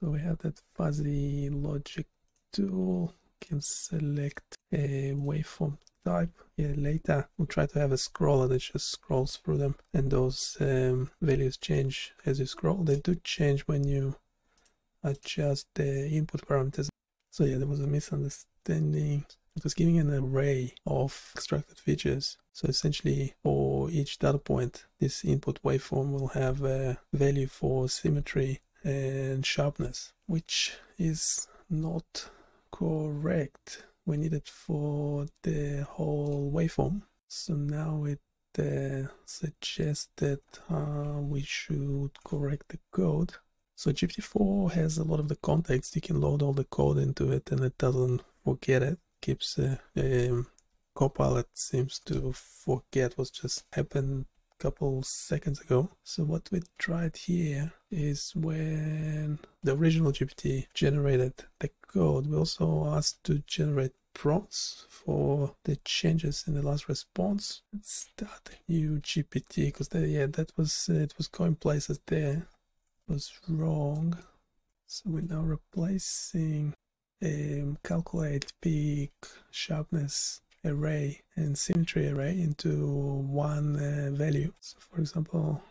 So we have that fuzzy logic tool. Can select a waveform type. Yeah, later we'll try to have a scroller that just scrolls through them and those um, values change as you scroll. They do change when you adjust the input parameters. So yeah, there was a misunderstanding. It was giving an array of extracted features. So essentially for each data point, this input waveform will have a value for symmetry and sharpness, which is not correct. We need it for the whole waveform. So now it uh, suggests that uh, we should correct the code. So GPT-4 has a lot of the context. You can load all the code into it and it doesn't forget it. Keeps uh, um, Copilot seems to forget what just happened couple seconds ago. So what we tried here is when the original GPT generated the code, we also asked to generate prompts for the changes in the last response. Let's start a new GPT because yeah, that was it was going places there. It was wrong. So we're now replacing um, calculate peak sharpness array and symmetry array into one uh, value. So for example,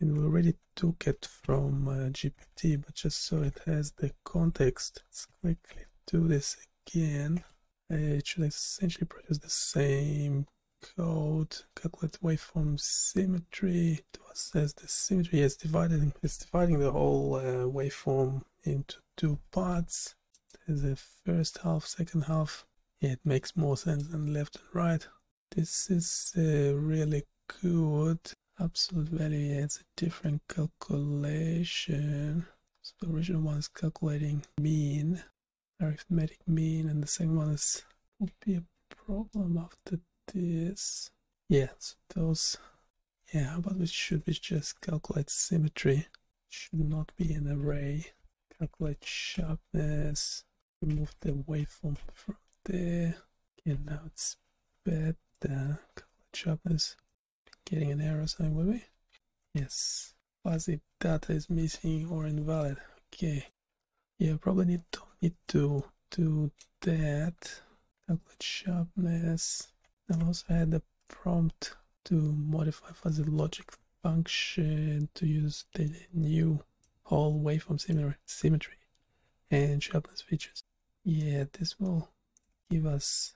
we already took it from uh, GPT, but just so it has the context, let's quickly do this again. Uh, it should essentially produce the same code, calculate waveform symmetry to assess the symmetry. It's dividing, it's dividing the whole uh, waveform into two parts. There's a first half, second half. It makes more sense than left and right. This is uh, really good. Absolute value, yeah, it's a different calculation. So the original one is calculating mean, arithmetic mean, and the second one is would be a problem after this. Yeah, so those. Yeah, how about we should we just calculate symmetry? Should not be an array. Calculate sharpness. Remove the waveform from there. Okay, now it's better. Calculate sharpness. Getting an error something, will we? Yes. Fuzzy data is missing or invalid. Okay. Yeah, probably need to need to do that. Calculate sharpness. I also had the prompt to modify fuzzy logic function to use the new whole waveform symmetry and sharpness features. Yeah, this will give us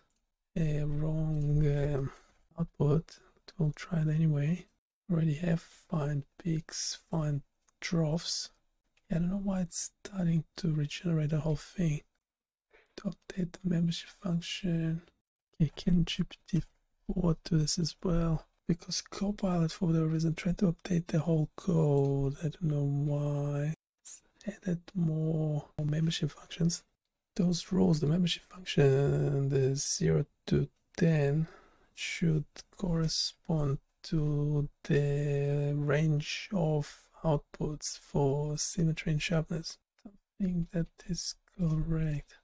a wrong um, output, but we'll try it anyway. Already have find peaks, find troughs. Yeah, I don't know why it's starting to regenerate the whole thing. To update the membership function. Okay, can GPT-4 do this as well? Because Copilot, for whatever reason, tried to update the whole code. I don't know why. It's added more membership functions. Those roles, the membership function, the 0 to 10, should correspond to the range of outputs for symmetry and sharpness. I think that is correct.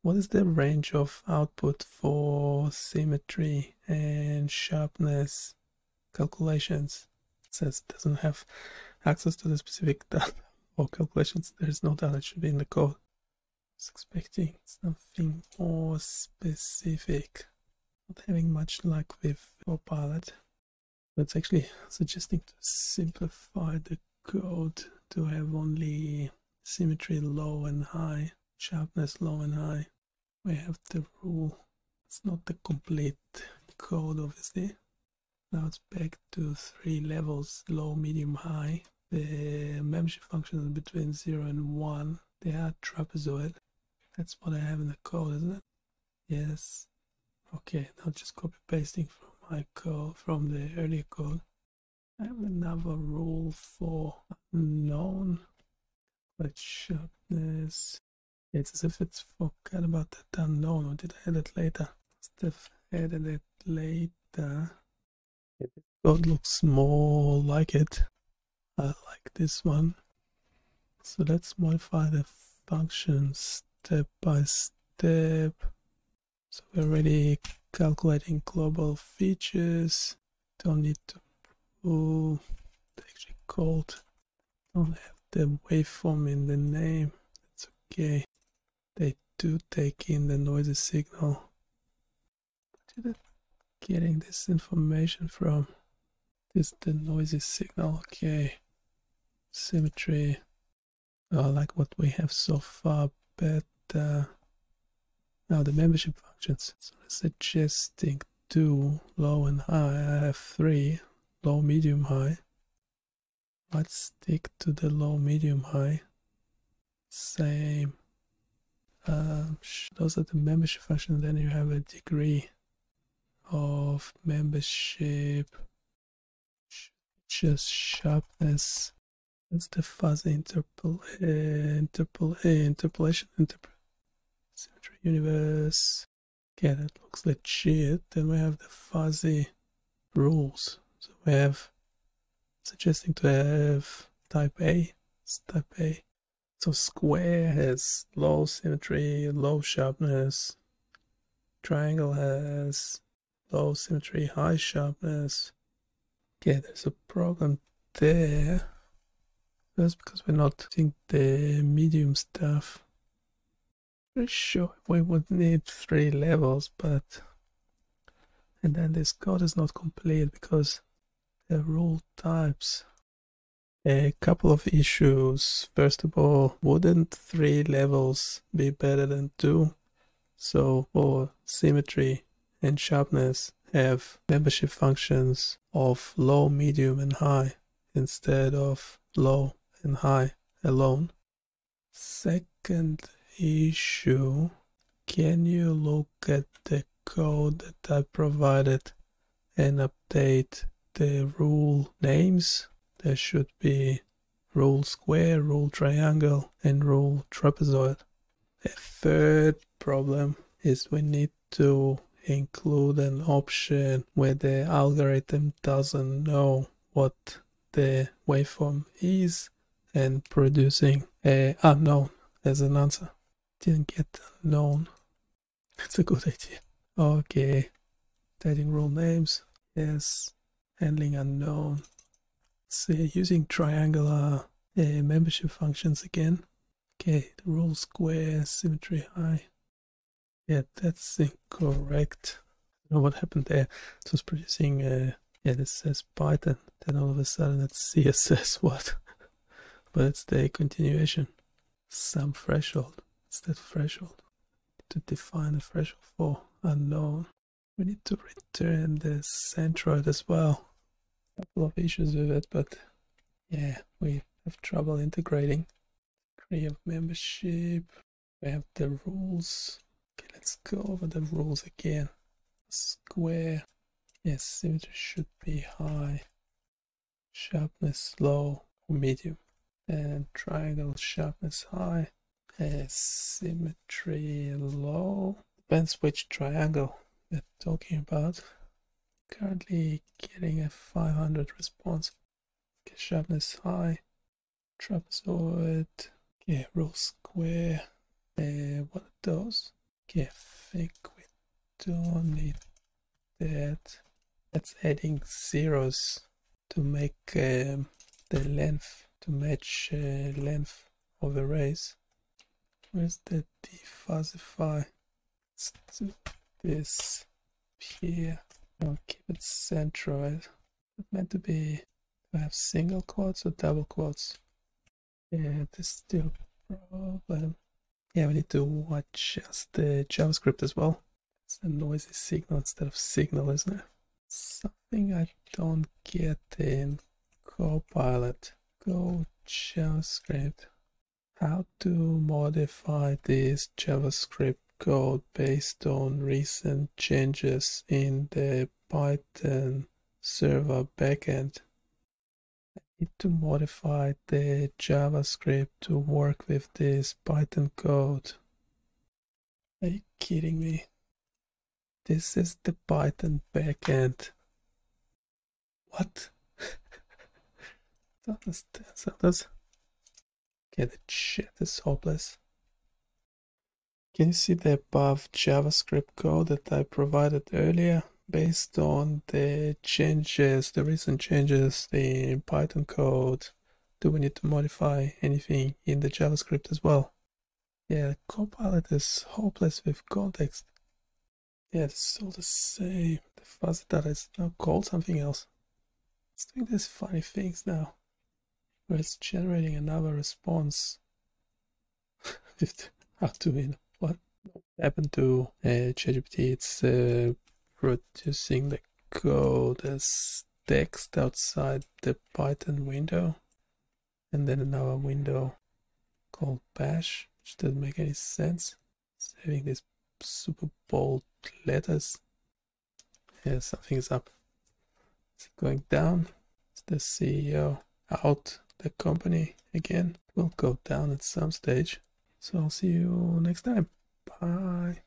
What is the range of output for symmetry and sharpness calculations? It says it doesn't have access to the specific data or calculations. There's no data, it should be in the code. Was expecting something more specific. Not having much luck with Copilot. It's actually suggesting to simplify the code to have only symmetry low and high, sharpness low and high. We have the rule. It's not the complete code, obviously. Now it's back to three levels low, medium, high. The membership function is between 0 and 1. They are trapezoid. That's what I have in the code, isn't it? Yes. Okay, now just copy pasting from my code from the earlier code. I have another rule for unknown, like this. It's as if it's forgot about that unknown, or did I add it later? Steph added it later. Code looks more like it. I like this one. So let's modify the function step by step. So we're already calculating global features. Don't need to pull actually called. Don't have the waveform in the name. It's okay, they do take in the noisy signal. Getting this information from? This the noisy signal. Okay, symmetry. Oh, like what we have so far, but uh, now the membership functions. So suggesting two low and high. I have three low, medium, high. Let's stick to the low, medium, high. Same. Um, those are the membership functions. Then you have a degree of membership. Just sharpness. That's the fuzzy interpol uh, interpol uh, interpolation interpol symmetry universe. Okay, that looks legit. Then we have the fuzzy rules. So we have suggesting to have type A. It's type A. So square has low symmetry, low sharpness. Triangle has low symmetry, high sharpness. Okay, there's a problem there. That's because we're not using the medium stuff. Pretty sure we would need three levels, but and then this code is not complete because the rule types a couple of issues. First of all, wouldn't three levels be better than two? So for symmetry and sharpness have membership functions of low, medium and high instead of low and high alone. Second issue, can you look at the code that I provided and update the rule names? There should be rule square, rule triangle and rule trapezoid. The third problem is we need to include an option where the algorithm doesn't know what the waveform is and producing a unknown as an answer. Didn't get unknown. That's a good idea. Okay. Stating rule names. Yes. Handling unknown. See, using triangular uh, membership functions again. Okay, the rule square, symmetry high. Yeah, that's incorrect. I know what happened there. It was producing, uh, yeah, this says Python. Then all of a sudden it's CSS. What? But it's the continuation. Some threshold. It's that threshold. To define a threshold for unknown. We need to return the centroid as well. A couple of issues with it, but yeah, we have trouble integrating. Create membership. We have the rules. Okay, let's go over the rules again. Square. Yes, symmetry should be high. Sharpness low or medium triangle sharpness high. Symmetry low. Depends which triangle we're talking about. Currently getting a 500 response. Okay, sharpness high. Trapezoid. Okay rule square. What are those? Okay I think we don't need that. That's adding zeros to make um, the length to match uh, length of arrays. Where's the defuzzify? Let's do this here. I'll keep it centroid. It's meant to be to have single quotes or double quotes. Yeah, this is still a problem. Yeah, we need to watch just the JavaScript as well. It's a noisy signal instead of signal, isn't it? Something I don't get in Copilot. Go JavaScript. How to modify this JavaScript code based on recent changes in the Python server backend. I need to modify the JavaScript to work with this Python code. Are you kidding me? This is the Python backend. What? Is, that is. Okay, the chat is hopeless. Can you see the above JavaScript code that I provided earlier? Based on the changes, the recent changes in Python code, do we need to modify anything in the JavaScript as well? Yeah, the Copilot is hopeless with context. Yeah, it's all the same. The fuzzy data is now called something else. It's doing these funny things now. It's generating another response. With Arduino. What happened to uh, ChatGPT? It's uh, producing the code as text outside the Python window and then another window called bash which doesn't make any sense. It's having these super bold letters. Yeah something is up. It's going down. It's the ceo out the company again. Will go down at some stage. So i'll see you next time. Bye